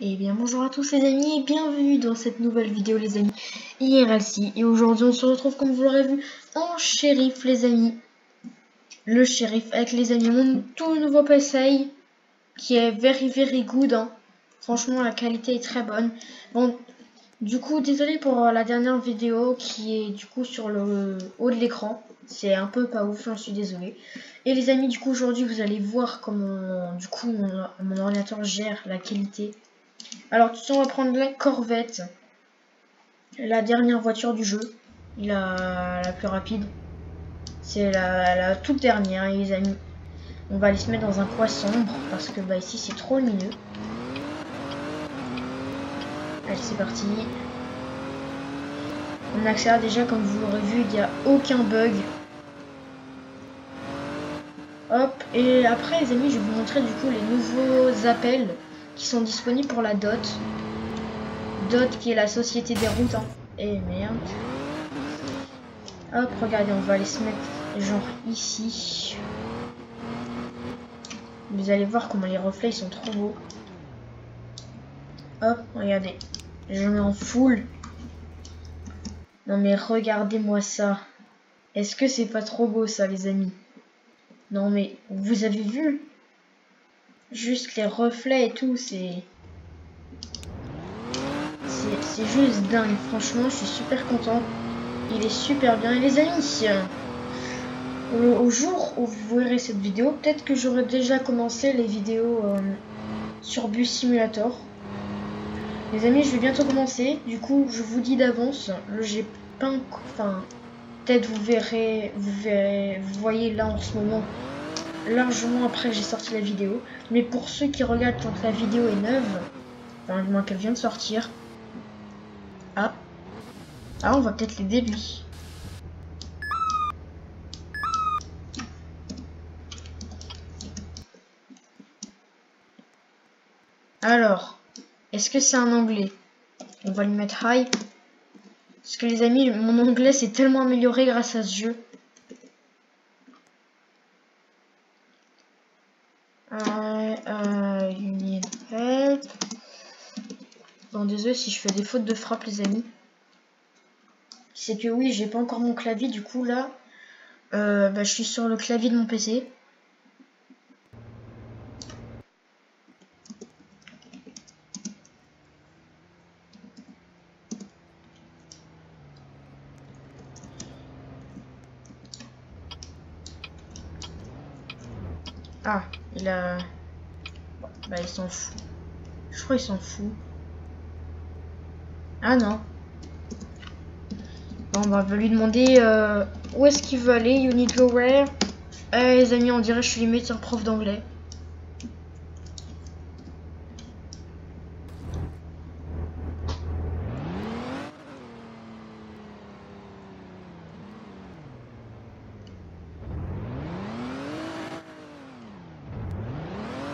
Et bien bonjour à tous les amis et bienvenue dans cette nouvelle vidéo les amis IRLC et aujourd'hui on se retrouve comme vous l'aurez vu en shérif les amis. Le shérif avec les amis mon tout nouveau PSI qui est very very good hein. franchement la qualité est très bonne. Bon du coup désolé pour la dernière vidéo qui est du coup sur le haut de l'écran. C'est un peu pas ouf j'en suis désolé et les amis du coup aujourd'hui vous allez voir comment du coup mon ordinateur gère la qualité alors, tout suite, on va prendre la Corvette. La dernière voiture du jeu. La, la plus rapide. C'est la, toute dernière, les amis. On va aller se mettre dans un coin sombre. Parce que bah, ici, c'est trop lumineux. Allez, c'est parti. On accélère déjà, comme vous l'aurez vu, il n'y a aucun bug. Hop, et après les amis, je vais vous montrer du coup les nouveaux appels qui sont disponibles pour la DOT. DOT qui est la société des routes. Hein. Et eh, merde. Hop, regardez, on va aller se mettre genre ici. Vous allez voir comment les reflets ils sont trop beaux. Hop, regardez. Je mets en full. Non mais regardez-moi ça. Est-ce que c'est pas trop beau ça les amis? Non mais vous avez vu? Juste les reflets et tout, c'est... C'est juste dingue. Franchement, je suis super content. Il est super bien. Et les amis, euh, au jour où vous verrez cette vidéo, peut-être que j'aurai déjà commencé les vidéos euh, sur Bus Simulator. Les amis, je vais bientôt commencer. Du coup, je vous dis d'avance, j'ai pas... Enfin, peut-être vous verrez, vous verrez, vous voyez là en ce moment largement après j'ai sorti la vidéo. Mais pour ceux qui regardent quand la vidéo est neuve, enfin moins qu'elle vient de sortir, ah, ah on va peut-être les débuts. Alors, est-ce que c'est un anglais? On va lui mettre high. Parce que les amis, mon anglais s'est tellement amélioré grâce à ce jeu. Si je fais des fautes de frappe, les amis. C'est que oui, j'ai pas encore mon clavier, du coup, là, euh, bah, je suis sur le clavier de mon PC. Ah, il a... bah, il s'en fout. Je crois qu'il s'en fout. Ah non. Bon, bah, on va lui demander euh, où est-ce qu'il veut aller. You need go where? Eh, les amis, on dirait que je suis limite prof d'anglais.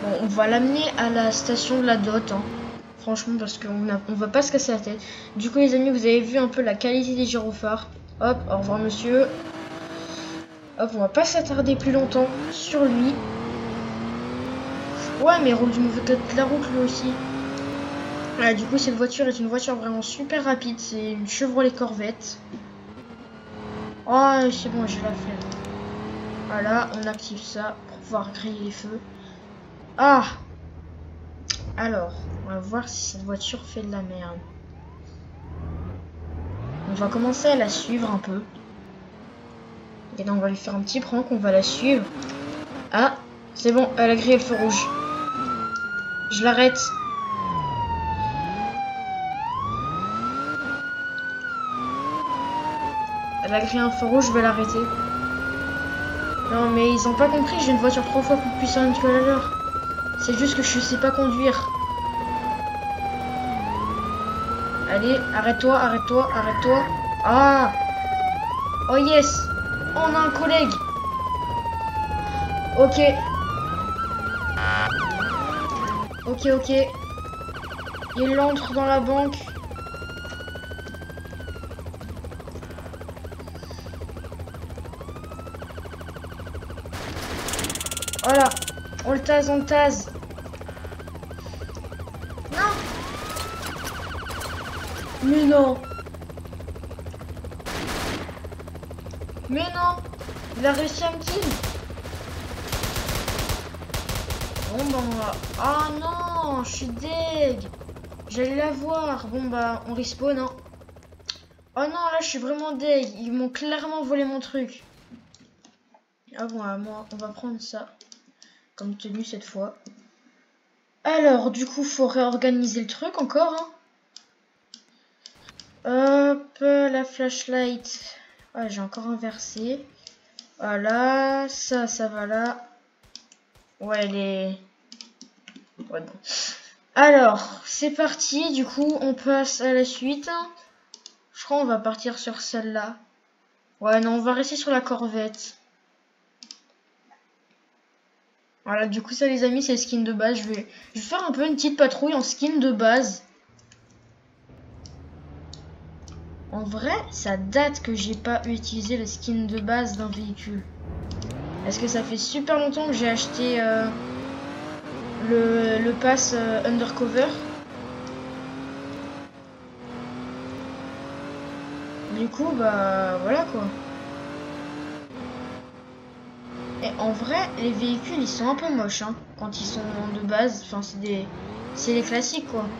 Bon, on va l'amener à la station de la dot. Hein. Franchement, parce qu'on on va pas se casser la tête. Du coup, les amis, vous avez vu un peu la qualité des gyrophares. Hop, au revoir, monsieur. Hop, on va pas s'attarder plus longtemps sur lui. Ouais, mais roule du mauvais côté de la route, lui aussi. Voilà, du coup, cette voiture est une voiture vraiment super rapide. C'est une Chevrolet Corvette. Oh, c'est bon, je la fait. Voilà, on active ça pour pouvoir griller les feux. Ah alors, on va voir si cette voiture fait de la merde. On va commencer à la suivre un peu. Et donc on va lui faire un petit prank, on va la suivre. Ah, c'est bon, elle a grillé le feu rouge. Je l'arrête. Elle a grillé un feu rouge, je vais l'arrêter. Non mais ils ont pas compris, j'ai une voiture trois fois plus puissante que la leur. C'est juste que je sais pas conduire. Allez, arrête-toi, arrête-toi, arrête-toi. Ah Oh yes On a un collègue Ok. Ok, ok. Il entre dans la banque. On tase, on tase. Mais non Mais non Il a réussi à me kill Bon bah on va... Ah non Je suis deg J'allais la voir. Bon bah on respawn hein. Oh non là je suis vraiment deg. Ils m'ont clairement volé mon truc. Ah bon moi on va prendre ça. Comme tenue cette fois. Alors du coup faut réorganiser le truc encore hein. Hop la flashlight. Ah j'ai encore inversé. Voilà, ça, ça va là. Ouais, elle est... Bon. Alors, c'est parti. Du coup, on passe à la suite. Je crois qu'on va partir sur celle-là. Ouais, non, on va rester sur la corvette. Voilà, du coup, ça, les amis, c'est le skin de base. Je vais, faire un peu une petite patrouille en skin de base. En vrai, ça date que j'ai pas utilisé le skin de base d'un véhicule. Est-ce que ça fait super longtemps que j'ai acheté euh, le, le pass euh, undercover. Du coup, bah voilà quoi. En vrai, les véhicules, ils sont un peu moches hein, quand ils sont de base. Enfin, c'est des, c'est les classiques quoi.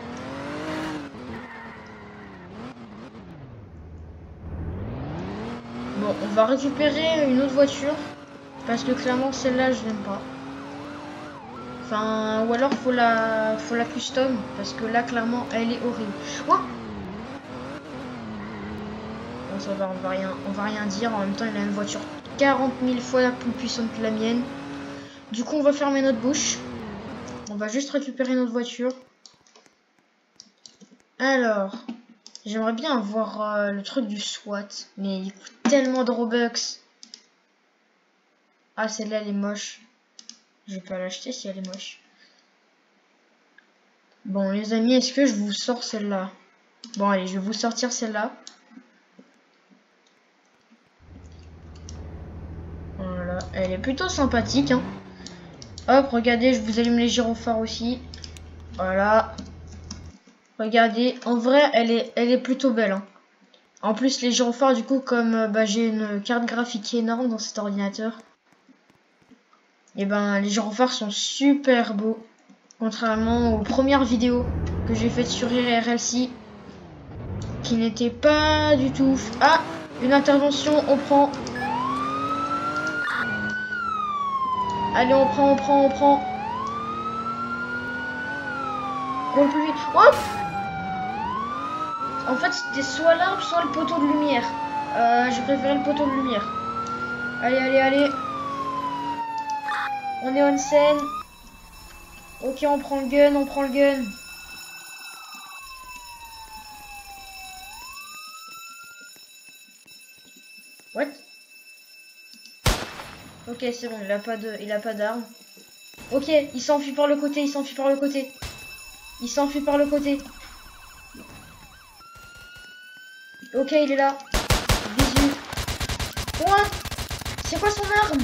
Bon, on va récupérer une autre voiture. Parce que clairement, celle-là, je l'aime pas. Enfin, ou alors faut la, faut la custom. Parce que là, clairement, elle est horrible. Ça va, on va, rien, on va rien dire. En même temps, il a une voiture 40 000 fois plus puissante que la mienne. Du coup, on va fermer notre bouche. On va juste récupérer notre voiture. Alors, j'aimerais bien avoir euh, le truc du SWAT. Mais il coûte tellement de Robux. Ah, celle-là, elle est moche. Je vais pas l'acheter si elle est moche. Bon, les amis, est-ce que je vous sors celle-là? Bon, allez, je vais vous sortir celle-là. Voilà, elle plutôt sympathique. Hein. Hop, regardez, je vous allume les gyrophares aussi. Voilà. Regardez, en vrai, elle est, elle est plutôt belle. Hein. En plus, les gyrophares, du coup, comme euh, bah, j'ai une carte graphique énorme dans cet ordinateur, et ben les gyrophares sont super beaux. Contrairement aux premières vidéos que j'ai faites sur IRLC. Qui n'étaient pas du tout... Ah Une intervention, on prend. Allez, on prend, on prend, on prend. Plus vite. Hop En fait, c'était soit l'arbre, soit le poteau de lumière. Euh, J'ai préféré le poteau de lumière. Allez, allez, allez. On est on scène. Ok, on prend le gun, on prend le gun. What Ok, c'est bon, il a pas de, il a pas d'arme. Ok, il s'enfuit par le côté, il s'enfuit par le côté. Il s'enfuit par le côté. Ok, il est là. Bisous. Quoi? C'est quoi son arme?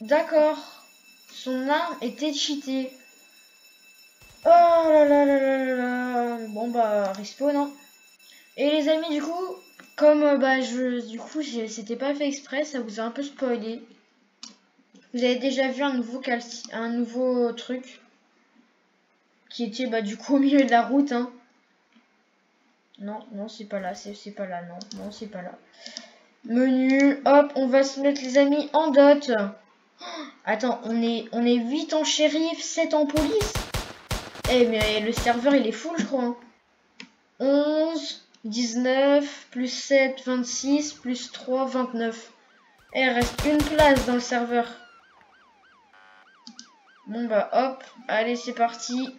D'accord. Son arme était cheatée. Oh là là là là là là. Bon bah respawn hein. Et les amis du coup, comme euh, bah je du coup c'était pas fait exprès, ça vous a un peu spoilé. Vous avez déjà vu un nouveau un nouveau truc qui était bah du coup au milieu de la route hein. Non, non, c'est pas là, c'est pas là, non, non, c'est pas là. Menu, hop, on va se mettre les amis en dot. Attends, on est, on est 8 en shérif, 7 en police Eh, mais le serveur, il est full, je crois. 11, 19, plus 7, 26, plus 3, 29. Eh, il reste une place dans le serveur. Bon, bah, hop. Allez, c'est parti.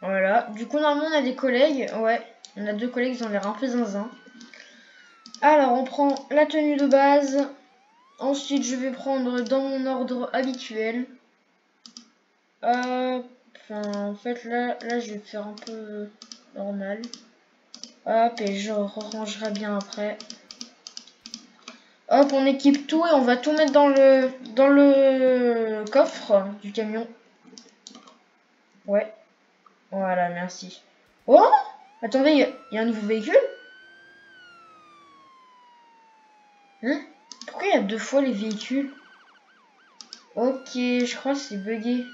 Voilà. Du coup, normalement, on a des collègues. Ouais, on a deux collègues, ils ont l'air un peu zinzin. Alors, on prend la tenue de base. Ensuite, je vais prendre dans mon ordre habituel. Hop. en fait, là, là, je vais faire un peu normal. Hop, et je rangerai bien après. Hop, on équipe tout et on va tout mettre dans le dans le coffre du camion. Ouais. Voilà, merci. Oh Attendez, il y, a un nouveau véhicule Hein? Pourquoi il y a deux fois les véhicules? Ok, je crois que c'est bugué.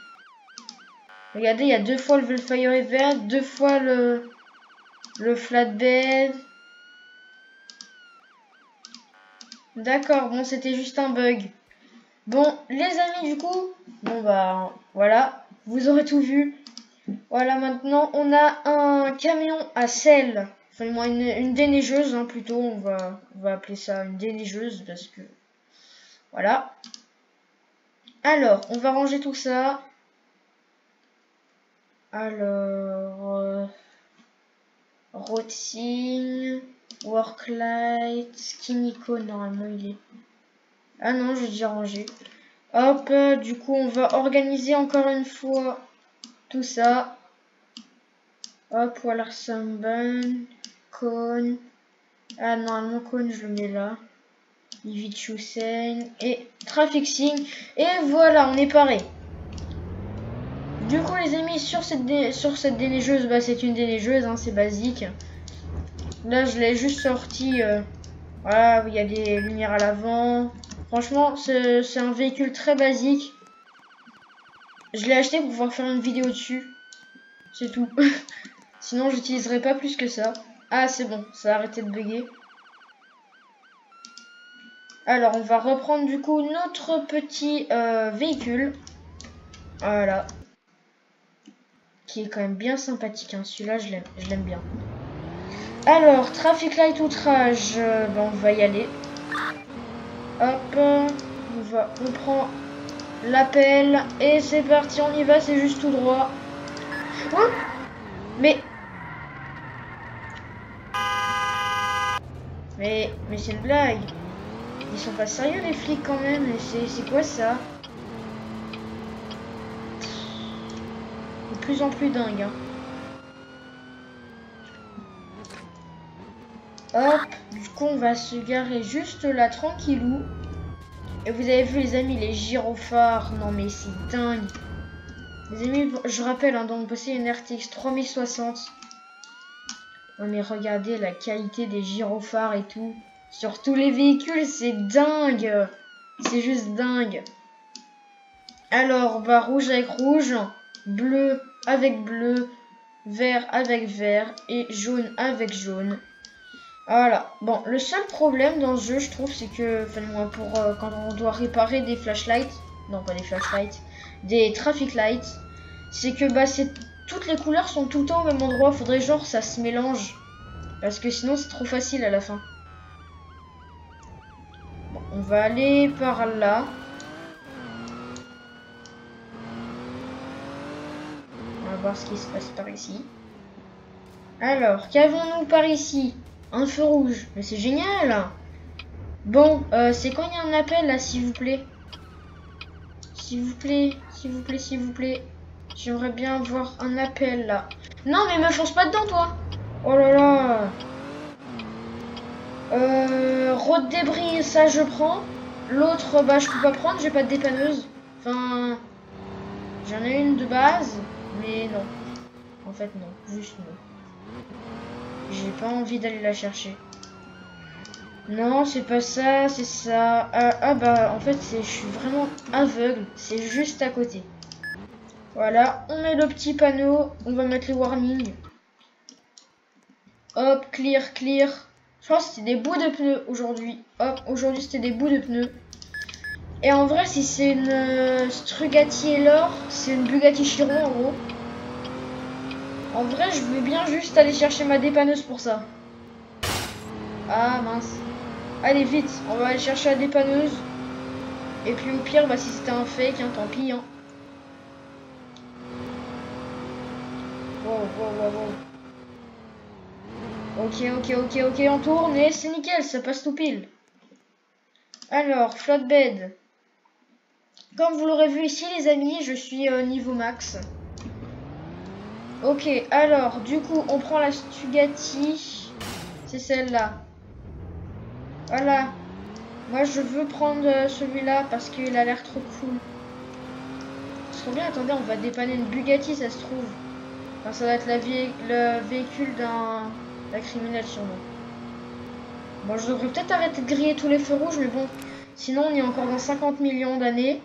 Regardez, il y a deux fois le Velfire vert, deux fois le, le flatbed. D'accord, bon, c'était juste un bug. Bon, les amis, du coup, bon, bah, voilà, vous aurez tout vu. Voilà, maintenant, on a un camion à sel. Enfin, une, une déneigeuse, hein, plutôt, on va, on va appeler ça une déneigeuse, parce que, voilà. Alors, on va ranger tout ça. Alors, euh, Worklight, Worklight, normalement il est... Ah non, j'ai déjà rangé. Hop, du coup on va organiser encore une fois tout ça. Hop, voilà Sunburn, Cone. Ah, normalement Cone je le mets là. Ivichusen et Traffic Sign. Et voilà, on est paré. Du coup les amis sur cette sur cette déneigeuse bah c'est une déneigeuse hein, c'est basique. Là je l'ai juste sorti euh, voilà il y a des lumières à l'avant. Franchement c'est un véhicule très basique. Je l'ai acheté pour pouvoir faire une vidéo dessus. C'est tout. Sinon j'utiliserai pas plus que ça. Ah c'est bon ça a arrêté de bugger. Alors on va reprendre du coup notre petit euh, véhicule. Voilà qui est quand même bien sympathique. Hein. Celui-là, je l'aime bien. Alors, Traffic Light Outrage, euh, ben, on va y aller. Hop, on, va, on prend l'appel et c'est parti, on y va, c'est juste tout droit. Oh mais... Mais, mais c'est une blague. Ils sont pas sérieux les flics quand même, c'est quoi ça? Plus en plus dingue. Hein. Hop, du coup on va se garer juste là tranquillou. Et vous avez vu les amis, les gyrophares, non mais c'est dingue. Les amis, je rappelle, hein, donc c'est une RTX 3060. Non mais regardez la qualité des gyrophares et tout. Sur tous les véhicules, c'est dingue. C'est juste dingue. Alors, on va rouge avec rouge, bleu avec bleu, vert avec vert et jaune avec jaune. Voilà. Bon, le seul problème dans ce jeu, je trouve, c'est que, enfin, moi, pour euh, quand on doit réparer des flashlights, non pas des flashlights, des traffic lights, c'est que bah toutes les couleurs sont tout le temps au même endroit. Faudrait genre ça se mélange, parce que sinon c'est trop facile à la fin. Bon, on va aller par là. Ce qui se passe par ici. Alors, qu'avons-nous par ici? Un feu rouge. Mais c'est génial Bon, euh, c'est quand il y a un appel là, s'il vous plaît? S'il vous plaît, s'il vous plaît, s'il vous plaît. J'aimerais bien voir un appel là. Non, mais me fonce pas dedans, toi Oh là là Euh... Débris, ça je prends. L'autre, bah je peux pas prendre, j'ai pas de dépanneuse. Enfin... J'en ai une de base. Mais non. En fait, non. Juste non. J'ai pas envie d'aller la chercher. Non, c'est pas ça, c'est ça. Ah, ah bah, en fait, je suis vraiment aveugle. C'est juste à côté. Voilà, on met le petit panneau. On va mettre les warnings. Hop, clear, clear. Je pense que c'était des bouts de pneus aujourd'hui. Hop, aujourd'hui c'était des bouts de pneus. Et en vrai, si c'est une euh, Strugati et l'or, c'est une Bugatti Chiron en gros. En vrai, je veux bien juste aller chercher ma dépanneuse pour ça. Ah mince. Allez vite, on va aller chercher la dépanneuse. Et puis au pire, bah si c'était un fake, hein, tant pis. Hein. Wow, wow, wow, Ok, ok, ok, ok, on tourne et c'est nickel, ça passe tout pile. Alors, flatbed. Comme vous l'aurez vu ici, les amis, je suis euh, niveau max. Ok, alors, du coup, on prend la Stugati. C'est celle-là. Voilà. Moi, je veux prendre euh, celui-là parce qu'il a l'air trop cool. Serait bien, attendez, on va dépanner une Bugatti, ça se trouve. Enfin, ça va être le véhicule d'un criminel, sûrement. Bon, je devrais peut-être arrêter de griller tous les feux rouges, mais bon, sinon on est encore dans 50 millions d'années.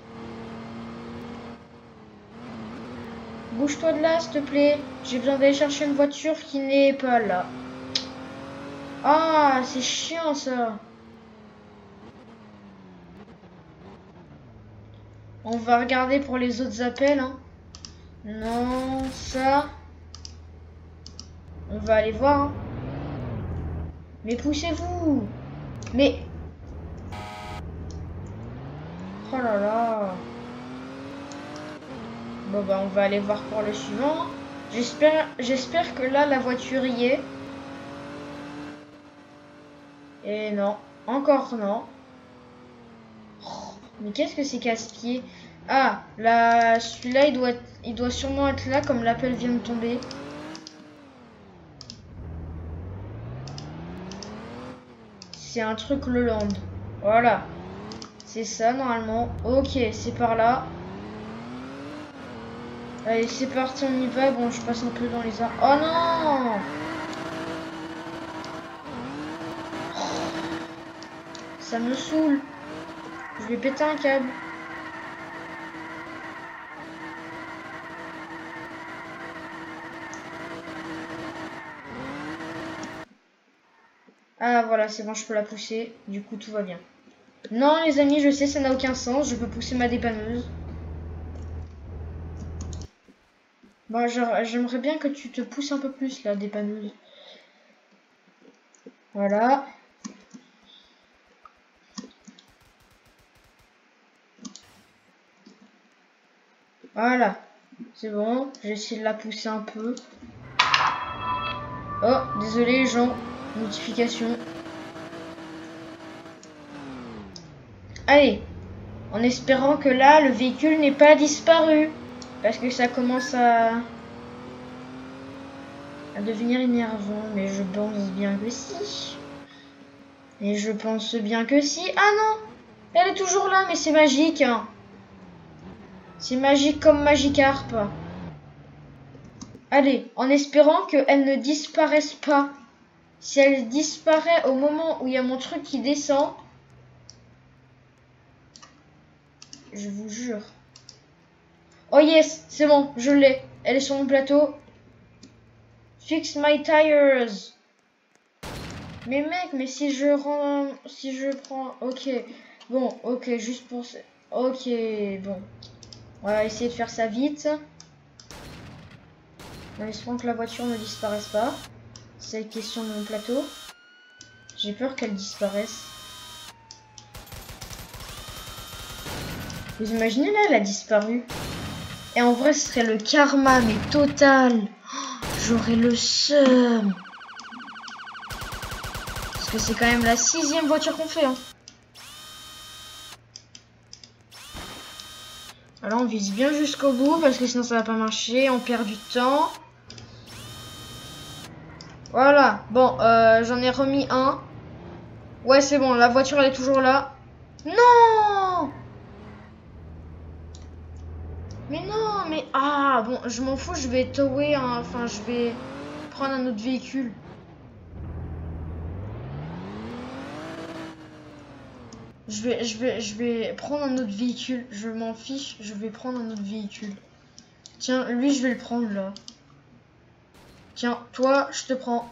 Bouge-toi de là, s'il te plaît. J'ai besoin d'aller chercher une voiture qui n'est pas là. Ah, c'est chiant ça. On va regarder pour les autres appels. Hein. Non, ça. On va aller voir. Hein. Mais poussez-vous Mais... Oh là là Bon bah on va aller voir pour le suivant. J'espère que là la voiture y est. Et non. Encore non. Oh, mais qu'est-ce que c'est casse-pied Ah, là, celui-là, il doit, il doit sûrement être là, comme l'appel vient de tomber. C'est un truc le land. Voilà. C'est ça, normalement. Ok, c'est par là. Allez, c'est parti, on y va. Bon, je passe un peu dans les arbres. Oh non Ça me saoule. Je vais péter un câble. Ah voilà, c'est bon, je peux la pousser. Du coup, tout va bien. Non, les amis, je sais, ça n'a aucun sens. Je peux pousser ma dépanneuse. Bon, j'aimerais bien que tu te pousses un peu plus, la dépanneuse. Voilà. Voilà. C'est bon. J'ai essayé de la pousser un peu. Oh, désolé gens. Notification. Allez. En espérant que là, le véhicule n'est pas disparu. Parce que ça commence à... à devenir énervant. Mais je pense bien que si. Et je pense bien que si. Ah non Elle est toujours là, mais c'est magique. Hein. C'est magique comme Magikarp. Allez, en espérant qu'elle ne disparaisse pas. Si elle disparaît au moment où il y a mon truc qui descend, je vous jure. Oh yes, c'est bon, je l'ai. Elle est sur mon plateau. Fix my tires. Mais mec, mais si je rends... Si je prends... Ok. Bon, ok, juste pour... Ok, bon. On va essayer de faire ça vite. En espérant que la voiture ne disparaisse pas. C'est la question de mon plateau. J'ai peur qu'elle disparaisse. Vous imaginez là, elle a disparu. Et en vrai, ce serait le karma, mais total. J'aurais le seum. Parce que c'est quand même la sixième voiture qu'on fait. Hein. Alors on vise bien jusqu'au bout parce que sinon ça va pas marcher. On perd du temps. Voilà. Bon, euh, j'en ai remis un. Ouais, c'est bon. La voiture, elle est toujours là. Non Mais non, Ah, bon, je m'en fous. Je vais tower. Enfin, je vais prendre un autre véhicule. Je vais, je vais, je vais prendre un autre véhicule. Je m'en fiche. Je vais prendre un autre véhicule. Tiens, lui, je vais le prendre là. Tiens, toi, je te prends.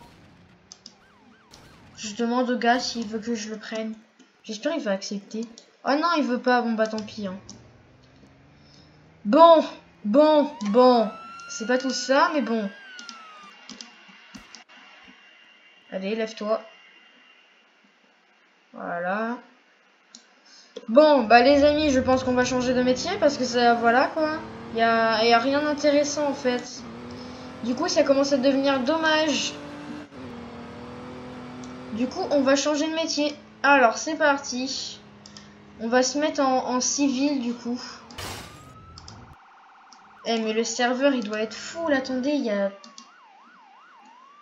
Je demande au gars s'il veut que je le prenne. J'espère qu'il va accepter. Oh non, il veut pas. Bon, bah tant pis. Hein. Bon, bon, bon. C'est pas tout ça, mais bon. Allez, lève-toi. Voilà. Bon, bah les amis, je pense qu'on va changer de métier parce que ça, voilà quoi. Il y a, rien d'intéressant en fait. Du coup, ça commence à devenir dommage. Du coup, on va changer de métier. Alors, c'est parti. On va se mettre en, civil du coup. Eh, mais le serveur, il doit être fou. Attendez, il y a...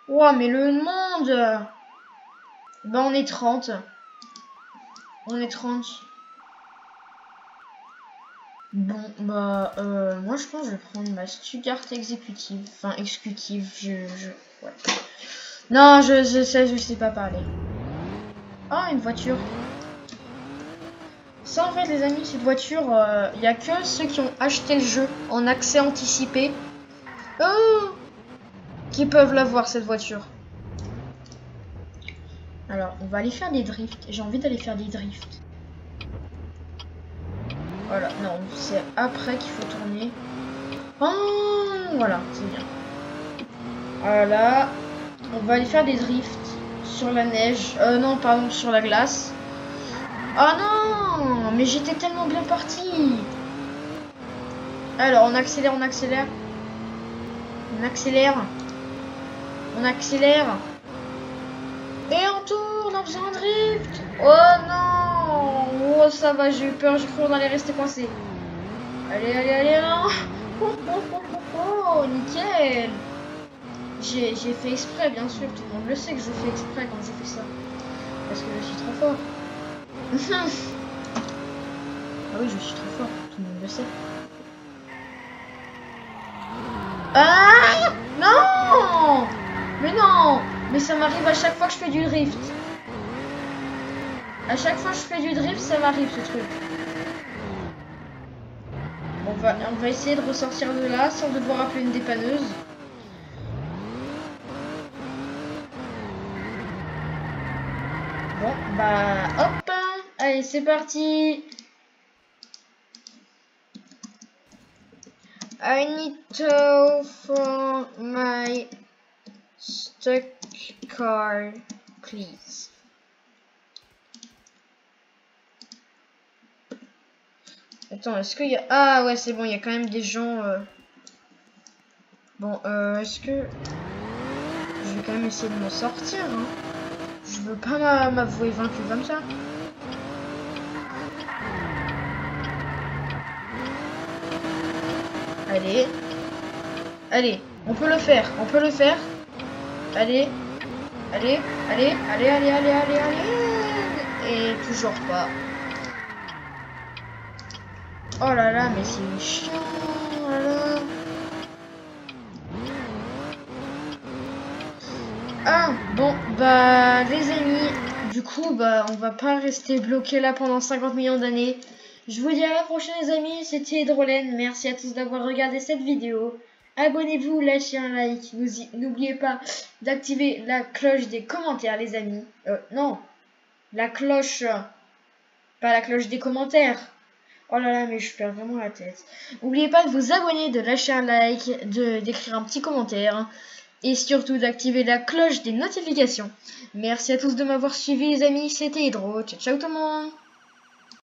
Ouah, mais le monde Ben, on est 30. On est 30. Bon, bah, euh, moi je pense que je vais prendre ma Stuttgart exécutive. Enfin, exécutive, je, je, ouais. Non, je, je sais, je sais pas parler. Oh, une voiture. Ça, en fait, les amis, cette voiture, il euh, n'y a que ceux qui ont acheté le jeu en accès anticipé oh, qui peuvent l'avoir, cette voiture. Alors, on va aller faire des drifts. J'ai envie d'aller faire des drifts. Voilà, non, c'est après qu'il faut tourner. Oh, voilà, c'est bien. Voilà. On va aller faire des drifts sur la neige. Euh, non, pardon, sur la glace. Oh non Mais j'étais tellement bien parti Alors, on accélère, on accélère. On accélère. On accélère. Et on tourne en faisant un drift. Oh non Oh, ça va, j'ai eu peur, j'ai cru qu'on allait rester coincé. Allez, allez, allez, oh, oh, oh, oh, oh, nickel J'ai fait exprès, bien sûr, tout le monde le sait que je fais exprès quand j'ai fait ça. Parce que je suis trop fort. ah oui, je suis trop fort, tout le monde le sait. Ah Non Mais non Mais ça m'arrive à chaque fois que je fais du drift. À chaque fois que je fais du drift, ça m'arrive ce truc. On va, on va essayer de ressortir de là sans devoir appeler une dépanneuse. Bon, bah hop Allez, c'est parti I need to for my stuck car, please. Attends, est-ce qu'il y a... Ah ouais, c'est bon, il y a quand même des gens... Euh. Bon, euh, est-ce que... Je vais quand même essayer de m'en sortir, hein. Je veux pas m'avouer vaincu comme ça. Allez. Allez, on peut le faire, on peut le faire. Allez. Allez, allez, allez, allez, allez, allez, allez. Et toujours pas. Oh là là, mais c'est chiant. Là Ah, bon, bah, les amis, du coup, bah, on va pas rester bloqué là pendant 50 millions d'années. Je vous dis à la prochaine les amis, c'était Hydrolène, merci à tous d'avoir regardé cette vidéo. Abonnez-vous, lâchez un like, n'oubliez pas d'activer la cloche des commentaires les amis. Euh, non, la cloche, pas la cloche des commentaires. Oh là là, mais je perds vraiment la tête. N'oubliez pas de vous abonner, de lâcher un like, d'écrire un petit commentaire. Et surtout d'activer la cloche des notifications. Merci à tous de m'avoir suivi les amis, c'était Hydro. Ciao ciao tout le monde